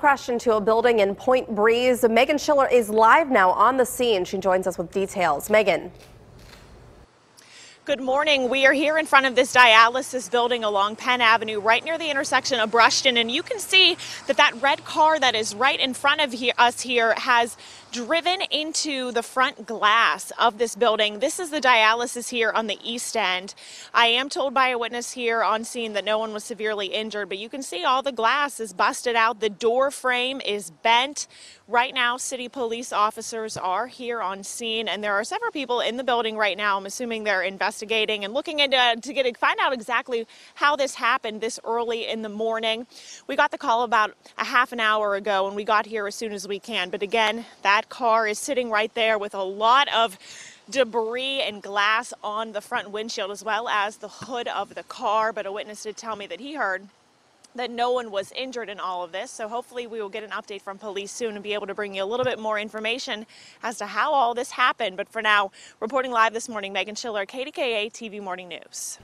Crashed into a building in Point Breeze. Meghan Schiller is live now on the scene. She joins us with details. Meghan. Good morning. We are here in front of this dialysis building along Penn Avenue, right near the intersection of Brushton, and you can see that that red car that is right in front of here, us here has driven into the front glass of this building. This is the dialysis here on the east end. I am told by a witness here on scene that no one was severely injured, but you can see all the glass is busted out. The door frame is bent. Right now, city police officers are here on scene, and there are several people in the building right now. I'm assuming they're investigating and looking into to get find out exactly how this happened this early in the morning. We got the call about a half an hour ago, and we got here as soon as we can. But again, that that car is sitting right there with a lot of debris and glass on the front windshield as well as the hood of the car. But a witness did tell me that he heard that no one was injured in all of this. So hopefully we will get an update from police soon and be able to bring you a little bit more information as to how all this happened. But for now, reporting live this morning, Meghan Schiller, KDKA TV Morning News.